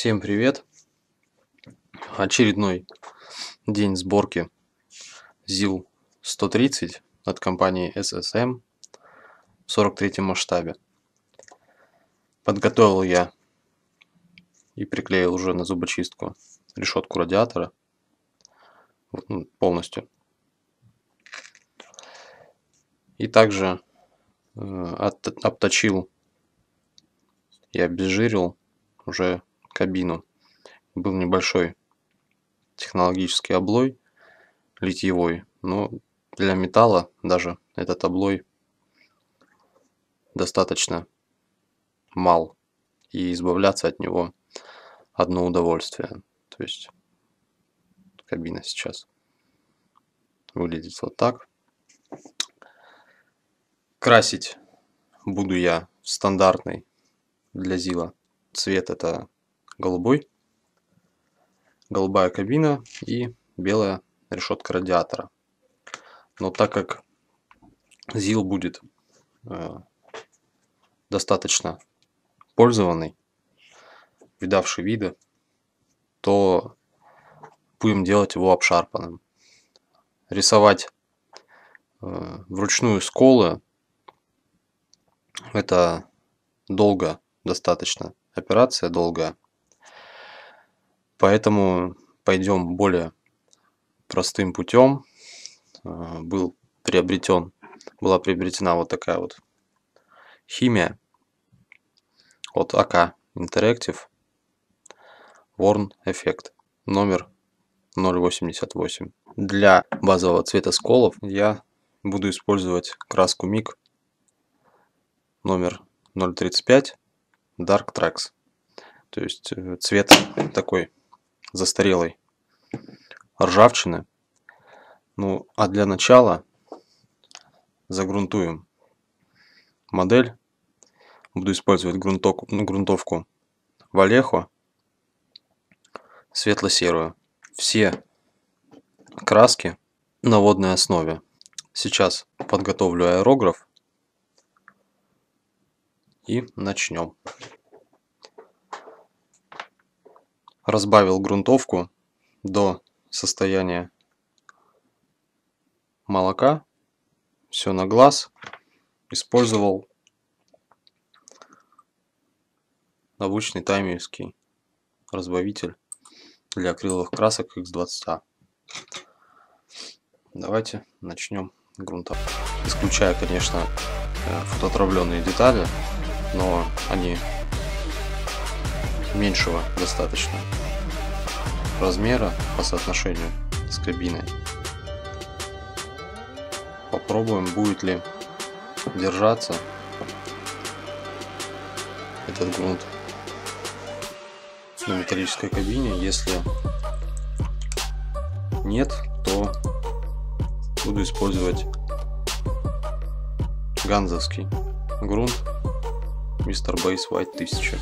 Всем привет! Очередной день сборки ЗИЛ-130 от компании SSM в 43 масштабе. Подготовил я и приклеил уже на зубочистку решетку радиатора ну, полностью. И также э, обточил и обезжирил уже кабину. Был небольшой технологический облой литьевой, но для металла даже этот облой достаточно мал. И избавляться от него одно удовольствие. То есть кабина сейчас выглядит вот так. Красить буду я стандартный для Зила цвет это голубой, голубая кабина и белая решетка радиатора. Но так как ЗИЛ будет э, достаточно пользованный, видавший виды, то будем делать его обшарпанным. Рисовать э, вручную сколы это долго достаточно операция долгая. Поэтому пойдем более простым путем. А, был приобретен, была приобретена вот такая вот химия от АК Interactive Warn Effect номер 088. Для базового цвета сколов я буду использовать краску МИГ номер 035 Dark Tracks. То есть э, цвет такой застарелый ржавчины. Ну, а для начала загрунтуем модель. Буду использовать грунтовку, ну, грунтовку Валехо светло-серую. Все краски на водной основе. Сейчас подготовлю аэрограф и начнем. Разбавил грунтовку до состояния молока. Все на глаз. Использовал научный таймерский разбавитель для акриловых красок X20A. Давайте начнем грунтовать. Исключая, конечно, э, фотоотравленные детали, но они меньшего достаточно размера по соотношению с кабиной. Попробуем, будет ли держаться этот грунт на металлической кабине. Если нет, то буду использовать ганзовский грунт Мистер Бейс White 1000.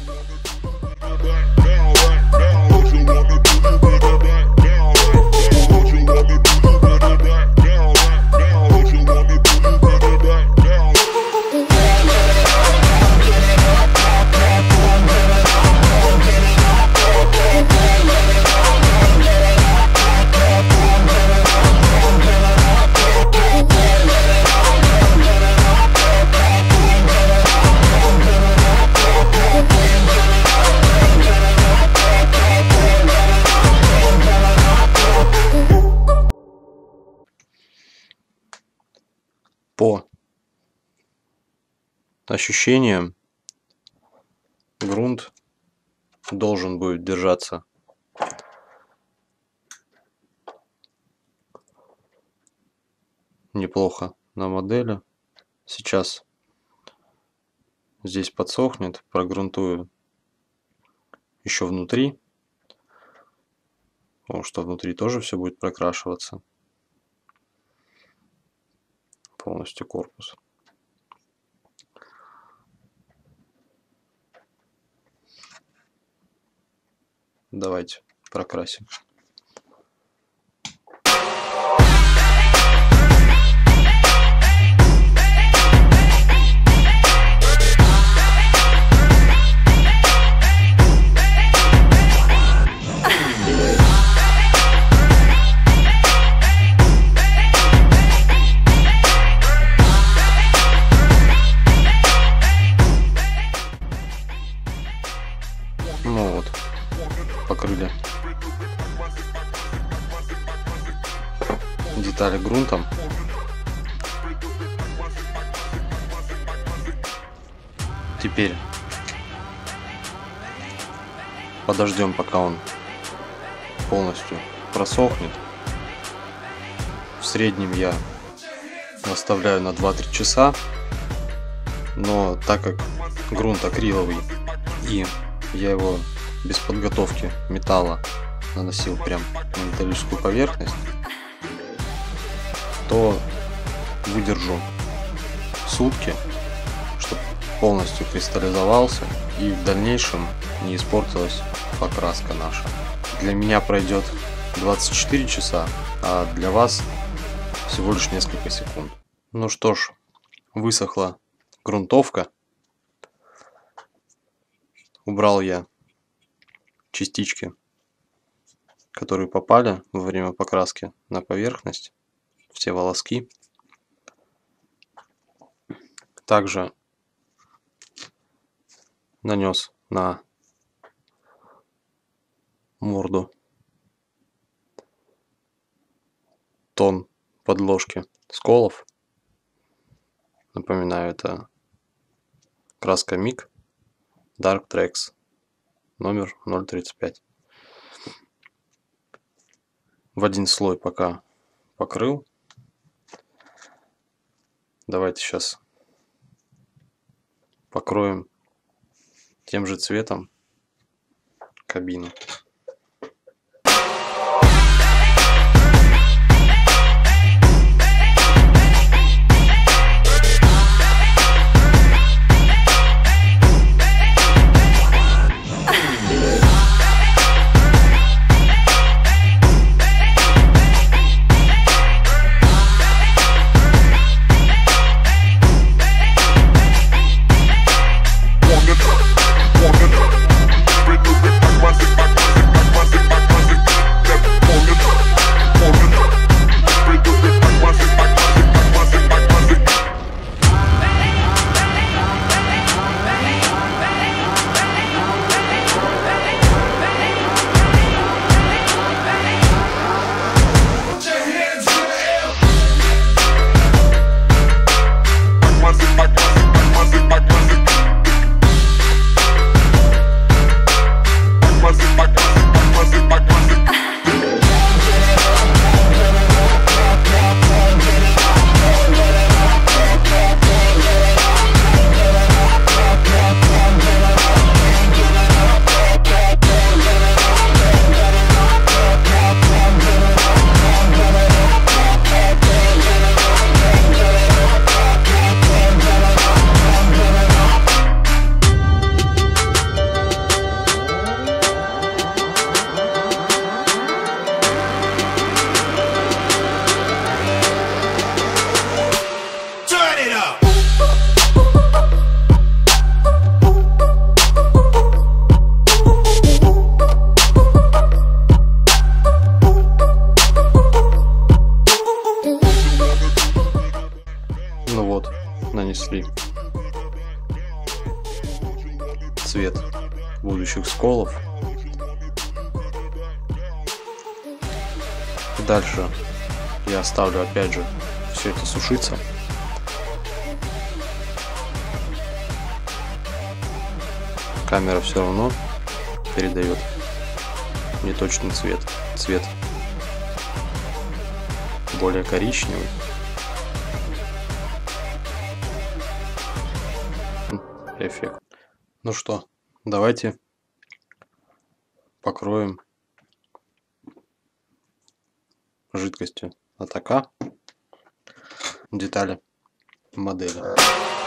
По ощущениям грунт должен будет держаться неплохо на модели. Сейчас здесь подсохнет, прогрунтую еще внутри, потому что внутри тоже все будет прокрашиваться полностью корпус. Давайте прокрасим. Теперь подождем, пока он полностью просохнет. В среднем я оставляю на 2-3 часа, но так как грунт акриловый и я его без подготовки металла наносил прям на металлическую поверхность, то выдержу сутки, полностью кристаллизовался и в дальнейшем не испортилась покраска наша. Для меня пройдет 24 часа, а для вас всего лишь несколько секунд. Ну что ж, высохла грунтовка. Убрал я частички, которые попали во время покраски на поверхность, все волоски. Также нанес на морду тон подложки сколов. Напоминаю, это краска Миг Dark Tracks номер 035. В один слой пока покрыл. Давайте сейчас покроем тем же цветом кабину. Цвет будущих сколов. Дальше я оставлю опять же все это сушиться. Камера все равно передает неточный цвет. Цвет более коричневый. Ну что, давайте покроем жидкостью атака детали модели.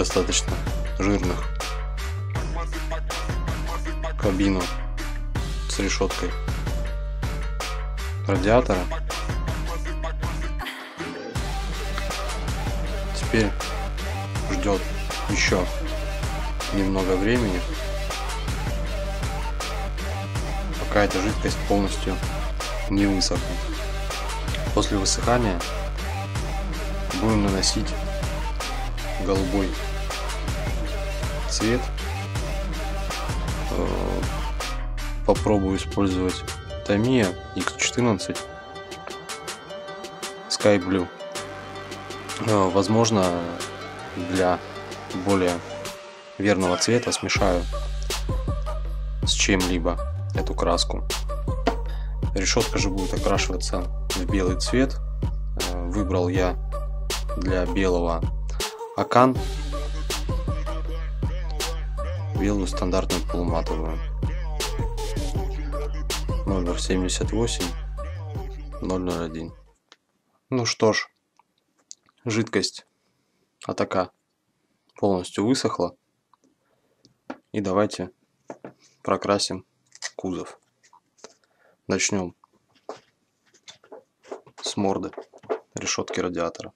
Достаточно жирных кабину с решеткой радиатора. Теперь ждет еще немного времени, пока эта жидкость полностью не высохнет. После высыхания будем наносить голубой цвет. Э, попробую использовать Tamiya X14 Sky Blue. Э, возможно, для более верного цвета смешаю с чем-либо эту краску. Решетка же будет окрашиваться в белый цвет. Э, выбрал я для белого Акан. Белую стандартную полуматовую. Номер 78 001. Ну что ж, жидкость атака полностью высохла. И давайте прокрасим кузов. Начнем с морды решетки радиатора.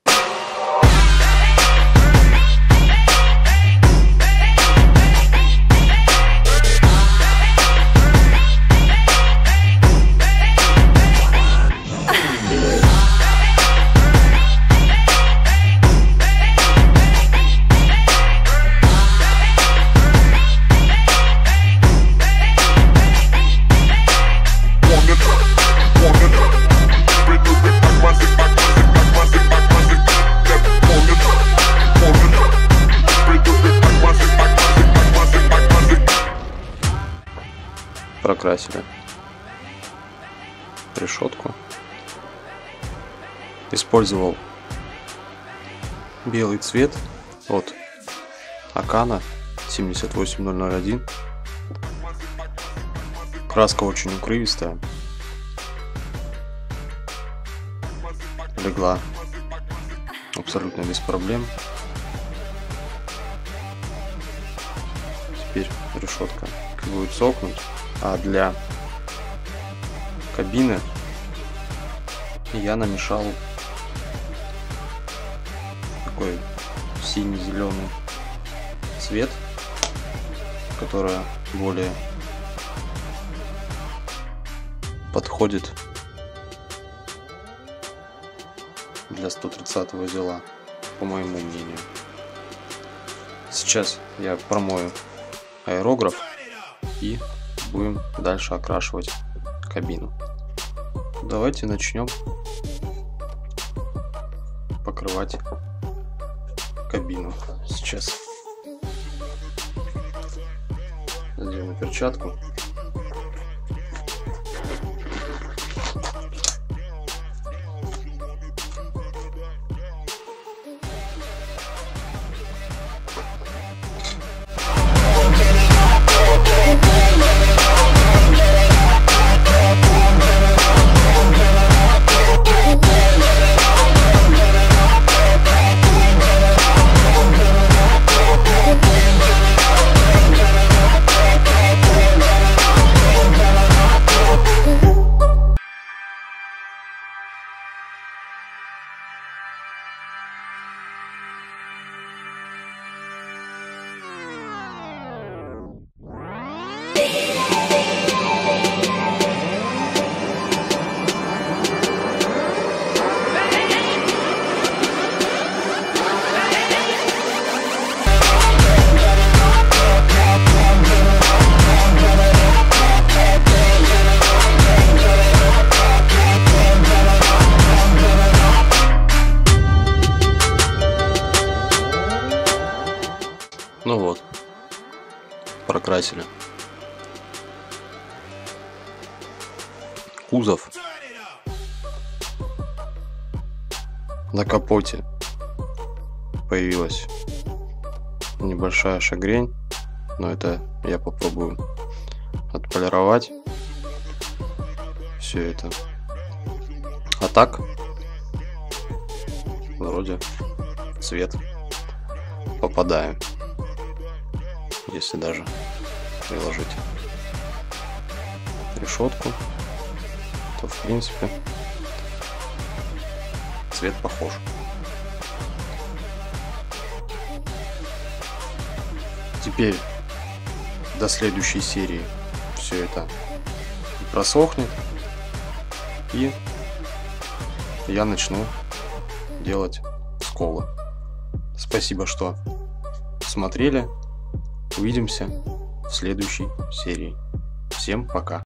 Прокрасили решетку. Использовал белый цвет от Акана 78001. Краска очень укрывистая. Легла абсолютно без проблем. Теперь решетка будет сохнуть а для кабины я намешал такой синий-зеленый цвет, которая более подходит для 130 дела, по моему мнению. Сейчас я промою аэрограф и будем дальше окрашивать кабину. Давайте начнем покрывать кабину. Сейчас надену перчатку. Прокрасили. Кузов на капоте появилась небольшая шагрень, но это я попробую отполировать все это. А так вроде цвет попадаю. Если даже приложить решетку, то в принципе цвет похож. Теперь до следующей серии все это просохнет и я начну делать сколы. Спасибо, что смотрели. Увидимся следующей серии. Всем пока.